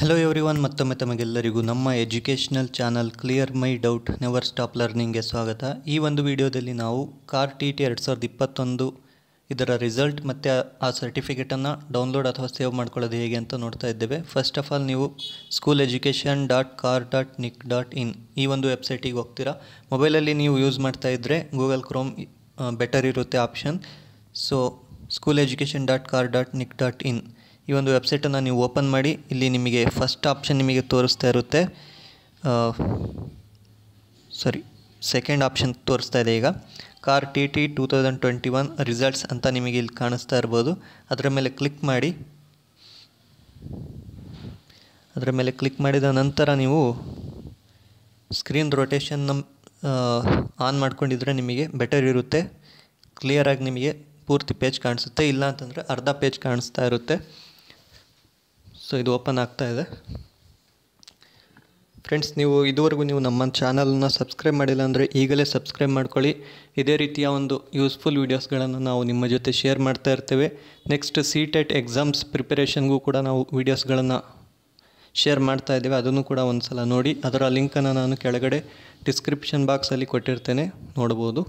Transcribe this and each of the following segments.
Hello every one ಮತ್ತೊಮ್ಮೆ ತಮಗೆಲ್ಲರಿಗೂ ನಮ್ಮ educational channel clear my doubt never stop ಲರ್ನಿಂಗ್ಗೆ ಸ್ವಾಗತ. ಈ ಒಂದು ವಿಡಿಯೋದಲ್ಲಿ ನಾವು ಕಾರ್ ಟಿ ಟಿ ಎರಡು ಸಾವಿರದ ಇಪ್ಪತ್ತೊಂದು ಇದರ ರಿಸಲ್ಟ್ ಮತ್ತು ಆ ಸರ್ಟಿಫಿಕೇಟನ್ನು ಡೌನ್ಲೋಡ್ ಅಥವಾ ಸೇವ್ ಮಾಡ್ಕೊಳ್ಳೋದು ಹೇಗೆ ಅಂತ ನೋಡ್ತಾ ಇದ್ದೇವೆ. ಫಸ್ಟ್ ಆಫ್ ಆಲ್ ನೀವು school education dot kar dot nic dot in ಈ ಒಂದು ವೆಬ್ಸೈಟಿಗೆ ಹೋಗ್ತೀರಾ. ಮೊಬೈಲಲ್ಲಿ ನೀವು ಯೂಸ್ ಮಾಡ್ತಾ ಇದ್ದರೆ ಗೂಗಲ್ ಕ್ರೋಮ್ ಬೆಟರ್ ಇರುತ್ತೆ option so school education dot kar dot nic dot in ಈ ಒಂದು ವೆಬ್ಸೈಟನ್ನು ನೀವು ಓಪನ್ ಮಾಡಿ, ಇಲ್ಲಿ ನಿಮಗೆ ಫಸ್ಟ್ ಆಪ್ಷನ್ ನಿಮಗೆ ತೋರಿಸ್ತಾ ಇರುತ್ತೆ. ಸಾರಿ, ಸೆಕೆಂಡ್ ಆಪ್ಷನ್ ತೋರಿಸ್ತಾ ಇದೆ ಈಗ. KAR T T two thousand twenty one results ಅಂತ ನಿಮಗೆ ಇಲ್ಲಿ ಕಾಣಿಸ್ತಾ ಇರ್ಬೋದು. ಅದರ ಮೇಲೆ ಕ್ಲಿಕ್ ಮಾಡಿ. ಅದರ ಮೇಲೆ ಕ್ಲಿಕ್ ಮಾಡಿದ ನಂತರ ನೀವು ಸ್ಕ್ರೀನ್ ರೊಟೇಷನ್ ನಮ್ಮ ಆನ್ ಮಾಡ್ಕೊಂಡಿದ್ರೆ ನಿಮಗೆ ಬೆಟರ್ ಇರುತ್ತೆ. ಕ್ಲಿಯರಾಗಿ ನಿಮಗೆ ಪೂರ್ತಿ ಪೇಜ್ ಕಾಣಿಸುತ್ತೆ. ಇಲ್ಲ ಅಂತಂದರೆ ಅರ್ಧ ಪೇಜ್ ಕಾಣಿಸ್ತಾ ಇರುತ್ತೆ. ಸೊ ಇದು ಓಪನ್ ಆಗ್ತಾ ಇದೆ. ಫ್ರೆಂಡ್ಸ್ ನೀವು ಇದುವರೆಗೂ ನೀವು ನಮ್ಮ ಚಾನಲನ್ನ ಸಬ್ಸ್ಕ್ರೈಬ್ ಮಾಡಿಲ್ಲ ಅಂದರೆ ಈಗಲೇ ಸಬ್ಸ್ಕ್ರೈಬ್ ಮಾಡ್ಕೊಳ್ಳಿ. ಇದೇ ರೀತಿಯ ಒಂದು ಯೂಸ್ಫುಲ್ ವೀಡಿಯೋಸ್ಗಳನ್ನು ನಾವು ನಿಮ್ಮ ಜೊತೆ ಶೇರ್ ಮಾಡ್ತಾ ಇರ್ತೇವೆ. ನೆಕ್ಸ್ಟ್ ಸಿ ಟೆಟ್ ಎಕ್ಸಾಮ್ಸ್ ಪ್ರಿಪರೇಷನ್ಗೂ ಕೂಡ ನಾವು ವೀಡಿಯೋಸ್ಗಳನ್ನು ಶೇರ್ ಮಾಡ್ತಾ ಇದ್ದೇವೆ. ಅದನ್ನು ಕೂಡ ಒಂದು ಸಲ ನೋಡಿ. ಅದರ ಲಿಂಕನ್ನು ನಾನು ಕೆಳಗಡೆ ಡಿಸ್ಕ್ರಿಪ್ಷನ್ ಬಾಕ್ಸಲ್ಲಿ ಕೊಟ್ಟಿರ್ತೇನೆ. ನೋಡ್ಬೋದು.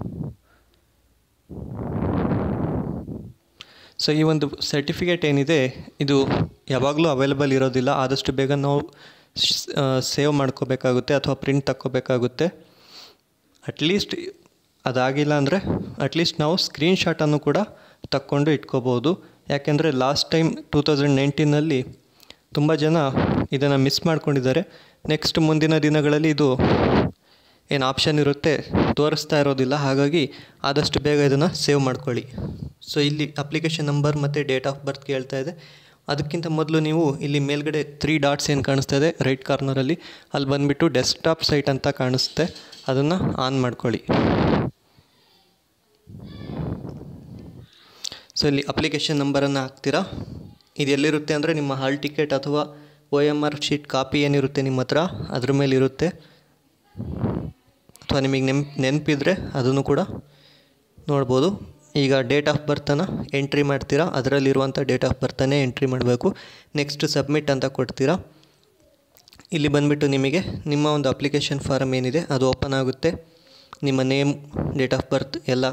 ಸೊ ಈ ಒಂದು ಸರ್ಟಿಫಿಕೇಟ್ ಏನಿದೆ, ಇದು ಯಾವಾಗಲೂ ಅವೈಲಬಲ್ ಇರೋದಿಲ್ಲ. ಆದಷ್ಟು ಬೇಗ ನಾವು ಸೇವ್ ಮಾಡ್ಕೋಬೇಕಾಗುತ್ತೆ ಅಥವಾ ಪ್ರಿಂಟ್ ತಕ್ಕೋಬೇಕಾಗುತ್ತೆ. ಅಟ್ಲೀಸ್ಟ್ ಅದಾಗಿಲ್ಲ ಅಂದರೆ ಅಟ್ಲೀಸ್ಟ್ ನಾವು ಸ್ಕ್ರೀನ್ಶಾಟನ್ನು ಕೂಡ ತಕ್ಕೊಂಡು ಇಟ್ಕೋಬೋದು. ಯಾಕೆಂದರೆ ಲಾಸ್ಟ್ ಟೈಮ್ ಟೂ ತೌಸಂಡ್ ನೈನ್ಟೀನಲ್ಲಿ ತುಂಬ ಜನ ಇದನ್ನು ಮಿಸ್ ಮಾಡ್ಕೊಂಡಿದ್ದಾರೆ. ನೆಕ್ಸ್ಟ್ ಮುಂದಿನ ದಿನಗಳಲ್ಲಿ ಇದು ಏನು ಆಪ್ಷನ್ ಇರುತ್ತೆ, ತೋರಿಸ್ತಾ ಇರೋದಿಲ್ಲ. ಹಾಗಾಗಿ ಆದಷ್ಟು ಬೇಗ ಇದನ್ನು ಸೇವ್ ಮಾಡ್ಕೊಳ್ಳಿ. ಸೊ ಇಲ್ಲಿ ಅಪ್ಲಿಕೇಶನ್ ನಂಬರ್ ಮತ್ತು ಡೇಟ್ ಆಫ್ ಬರ್ತ್ ಕೇಳ್ತಾ ಇದೆ. ಅದಕ್ಕಿಂತ ಮೊದಲು ನೀವು ಇಲ್ಲಿ ಮೇಲ್ಗಡೆ ತ್ರೀ ಡಾಟ್ಸ್ ಏನು ಕಾಣಿಸ್ತಾ ಇದೆ ರೈಟ್ ಕಾರ್ನರಲ್ಲಿ ಅಲ್ಲಿ. ಬಂದುಬಿಟ್ಟು ಡೆಸ್ಕ್ಟಾಪ್ ಸೈಟ್ ಅಂತ ಕಾಣಿಸುತ್ತೆ ಅದನ್ನು ಆನ್ ಮಾಡ್ಕೊಳ್ಳಿ. ಸೊ ಇಲ್ಲಿ ಅಪ್ಲಿಕೇಶನ್ ನಂಬರನ್ನು ಹಾಕ್ತೀರಾ? ಇದು ಎಲ್ಲಿರುತ್ತೆ ಅಂದರೆ ನಿಮ್ಮ ಹಾಲ್ ಟಿಕೆಟ್ ಅಥವಾ O M R sheet copy ಏನಿರುತ್ತೆ ನಿಮ್ಮ ಹತ್ರ, ಅದ್ರ ಮೇಲೆ ಇರುತ್ತೆ. ಅಥವಾ ನಿಮಗೆ ನೆನ್ಪು ನೆನಪಿದ್ರೆ ಅದನ್ನು ಕೂಡ ನೋಡ್ಬೋದು. ಈಗ ಡೇಟ್ ಆಫ್ ಬರ್ತನ ಎಂಟ್ರಿ ಮಾಡ್ತೀರಾ? ಅದರಲ್ಲಿರುವಂಥ ಡೇಟ್ ಆಫ್ ಬರ್ತನ್ನೇ ಎಂಟ್ರಿ ಮಾಡಬೇಕು. ನೆಕ್ಸ್ಟ್ ಸಬ್ಮಿಟ್ ಅಂತ ಕೊಡ್ತೀರಾ? ಇಲ್ಲಿ ಬಂದುಬಿಟ್ಟು ನಿಮಗೆ ನಿಮ್ಮ ಒಂದು ಅಪ್ಲಿಕೇಶನ್ ಫಾರಮ್ ಏನಿದೆ, ಅದು ಓಪನ್ ಆಗುತ್ತೆ. ನಿಮ್ಮ ನೇಮ್ ಡೇಟ್ ಆಫ್ ಬರ್ತ್ ಎಲ್ಲ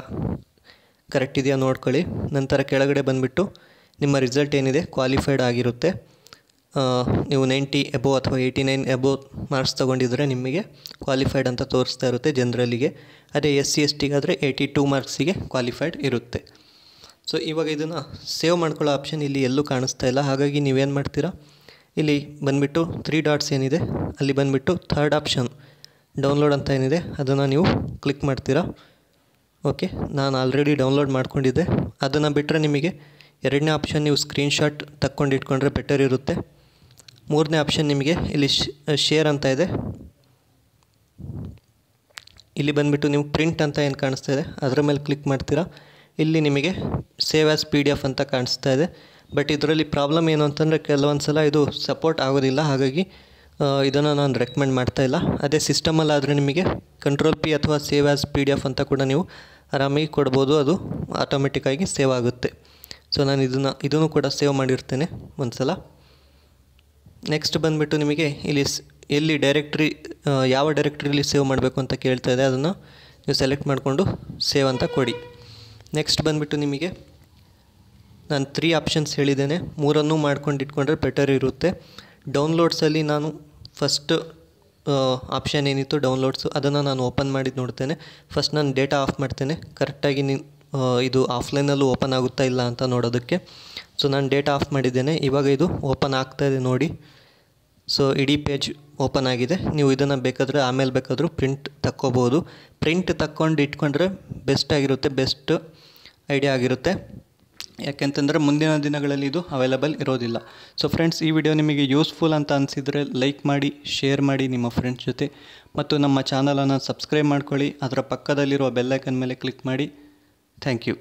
ಕರೆಕ್ಟ್ ಇದೆಯಾ ನೋಡ್ಕೊಳ್ಳಿ. ನಂತರ ಕೆಳಗಡೆ ಬಂದುಬಿಟ್ಟು ನಿಮ್ಮ ರಿಸಲ್ಟ್ ಏನಿದೆ ಕ್ವಾಲಿಫೈಡ್ ಆಗಿರುತ್ತೆ. ನೀವು ನೈಂಟಿ ಎಬೋ ಅಥವಾ ಏಯ್ಟಿ ನೈನ್ ಎಬೋ ಮಾರ್ಕ್ಸ್ ತೊಗೊಂಡಿದ್ರೆ ನಿಮಗೆ ಕ್ವಾಲಿಫೈಡ್ ಅಂತ ತೋರಿಸ್ತಾ ಇರುತ್ತೆ ಜನರಲ್ಲಿಗೆ. ಅದೇ ಎಸ್ ಸಿ ಎಸ್ ಟಿಗಾದರೆ ಏಯ್ಟಿ ಟೂ ಮಾರ್ಕ್ಸಿಗೆ ಕ್ವಾಲಿಫೈಡ್ ಇರುತ್ತೆ. ಸೊ ಇವಾಗ ಇದನ್ನು ಸೇವ್ ಮಾಡ್ಕೊಳ್ಳೋ ಆಪ್ಷನ್ ಇಲ್ಲಿ ಎಲ್ಲೂ ಕಾಣಿಸ್ತಾ ಇಲ್ಲ. ಹಾಗಾಗಿ ನೀವೇನು ಮಾಡ್ತೀರಾ? ಇಲ್ಲಿ ಬಂದುಬಿಟ್ಟು ತ್ರೀ ಡಾಟ್ಸ್ ಏನಿದೆ, ಅಲ್ಲಿ ಬಂದುಬಿಟ್ಟು ಥರ್ಡ್ ಆಪ್ಷನ್ ಡೌನ್ಲೋಡ್ ಅಂತ ಏನಿದೆ, ಅದನ್ನು ನೀವು ಕ್ಲಿಕ್ ಮಾಡ್ತೀರಾ? ಓಕೆ ನಾನು ಆಲ್ರೆಡಿ ಡೌನ್ಲೋಡ್ ಮಾಡ್ಕೊಂಡಿದ್ದೆ. ಅದನ್ನು ಬಿಟ್ಟರೆ ನಿಮಗೆ ಎರಡನೇ ಆಪ್ಷನ್ ನೀವು ಸ್ಕ್ರೀನ್ಶಾಟ್ ತಕ್ಕೊಂಡು ಇಟ್ಕೊಂಡ್ರೆ ಬೆಟರ್ ಇರುತ್ತೆ. ಮೂರನೇ ಆಪ್ಷನ್ ನಿಮಗೆ ಇಲ್ಲಿ ಶೇರ್ ಅಂತ ಇದೆ. ಇಲ್ಲಿ ಬಂದುಬಿಟ್ಟು ನೀವು ಪ್ರಿಂಟ್ ಅಂತ ಏನು ಕಾಣಿಸ್ತಾ ಇದೆ? ಅದರ ಮೇಲೆ ಕ್ಲಿಕ್ ಮಾಡ್ತೀರಾ? ಇಲ್ಲಿ ನಿಮಗೆ save as P D F ಅಂತ ಕಾಣಿಸ್ತಾ ಇದೆ. ಬಟ್ ಇದರಲ್ಲಿ ಪ್ರಾಬ್ಲಮ್ ಏನು ಅಂತಂದರೆ ಕೆಲವೊಂದು ಸಲ ಇದು ಸಪೋರ್ಟ್ ಆಗೋದಿಲ್ಲ. ಹಾಗಾಗಿ ಇದನ್ನು ನಾನು ರೆಕಮೆಂಡ್ ಮಾಡ್ತಾ ಇಲ್ಲ. ಅದೇ ಸಿಸ್ಟಮಲ್ಲಾದರೆ ನಿಮಗೆ ಕಂಟ್ರೋಲ್ ಪಿ ಅಥವಾ save as P D F ಅಂತ ಕೂಡ ನೀವು ಆರಾಮಾಗಿ ಕೊಡ್ಬೋದು. ಅದು ಆಟೋಮೆಟಿಕ್ಕಾಗಿ ಸೇವ್ ಆಗುತ್ತೆ. ಸೊ ನಾನು ಇದನ್ನು ಇದನ್ನು ಕೂಡ ಸೇವ್ ಮಾಡಿರ್ತೇನೆ ಒಂದು ಸಲ ನೆಕ್ಸ್ಟ್ ಬಂದುಬಿಟ್ಟು ನಿಮಗೆ ಇಲ್ಲಿ ಎಲ್ಲಿ ಡೈರೆಕ್ಟ್ರಿ ಯಾವ ಡೈರೆಕ್ಟ್ರಿಲಿ ಸೇವ್ ಮಾಡಬೇಕು ಅಂತ ಕೇಳ್ತಾ ಇದೆ, ಅದನ್ನು ನೀವು ಸೆಲೆಕ್ಟ್ ಮಾಡಿಕೊಂಡು ಸೇವ್ ಅಂತ ಕೊಡಿ. ನೆಕ್ಸ್ಟ್ ಬಂದುಬಿಟ್ಟು ನಿಮಗೆ ನಾನು ತ್ರೀ ಆಪ್ಷನ್ಸ್ ಹೇಳಿದ್ದೇನೆ. ಮೂರನ್ನೂ ಮಾಡ್ಕೊಂಡು ಇಟ್ಕೊಂಡ್ರೆ ಬೆಟರ್ ಇರುತ್ತೆ. ಡೌನ್ಲೋಡ್ಸಲ್ಲಿ ನಾನು ಫಸ್ಟ್ ಆಪ್ಷನ್ ಏನಿತ್ತು ಡೌನ್ಲೋಡ್ಸು ಅದನ್ನು ನಾನು ಓಪನ್ ಮಾಡಿ ನೋಡ್ತೇನೆ. ಫಸ್ಟ್ ನಾನು ಡೇಟಾ ಆಫ್ ಮಾಡ್ತೇನೆ. ಕರೆಕ್ಟಾಗಿ ನೀನು ಇದು ಆಫ್ಲೈನಲ್ಲೂ ಓಪನ್ ಆಗುತ್ತಾ ಇಲ್ಲ ಅಂತ ನೋಡೋದಕ್ಕೆ. ಸೊ ನಾನು ಡೇಟಾ ಆಫ್ ಮಾಡಿದ್ದೇನೆ. ಇವಾಗ ಇದು ಓಪನ್ ಆಗ್ತಾಯಿದೆ ನೋಡಿ. ಸೊ ಇಡೀ ಪೇಜ್ ಓಪನ್ ಆಗಿದೆ. ನೀವು ಇದನ್ನು ಬೇಕಾದರೆ ಆಮೇಲೆ ಬೇಕಾದರೂ ಪ್ರಿಂಟ್ ತಕ್ಕೋಬೋದು. ಪ್ರಿಂಟ್ ತಕ್ಕೊಂಡು ಇಟ್ಕೊಂಡ್ರೆ ಬೆಸ್ಟ್ ಆಗಿರುತ್ತೆ ಬೆಸ್ಟ್ ಐಡಿಯಾ ಆಗಿರುತ್ತೆ. ಯಾಕೆಂತಂದರೆ ಮುಂದಿನ ದಿನಗಳಲ್ಲಿ ಇದು ಅವೈಲಬಲ್ ಇರೋದಿಲ್ಲ. ಸೊ ಫ್ರೆಂಡ್ಸ್ ಈ ವಿಡಿಯೋ ನಿಮಗೆ ಯೂಸ್ಫುಲ್ ಅಂತ ಅನಿಸಿದರೆ ಲೈಕ್ ಮಾಡಿ ಶೇರ್ ಮಾಡಿ ನಿಮ್ಮ ಫ್ರೆಂಡ್ಸ್ ಜೊತೆ. ಮತ್ತು ನಮ್ಮ ಚಾನಲನ್ನು ಸಬ್ಸ್ಕ್ರೈಬ್ ಮಾಡ್ಕೊಳ್ಳಿ. ಅದರ ಪಕ್ಕದಲ್ಲಿರುವ ಬೆಲ್ಲೈಕನ್ ಮೇಲೆ ಕ್ಲಿಕ್ ಮಾಡಿ. Thank you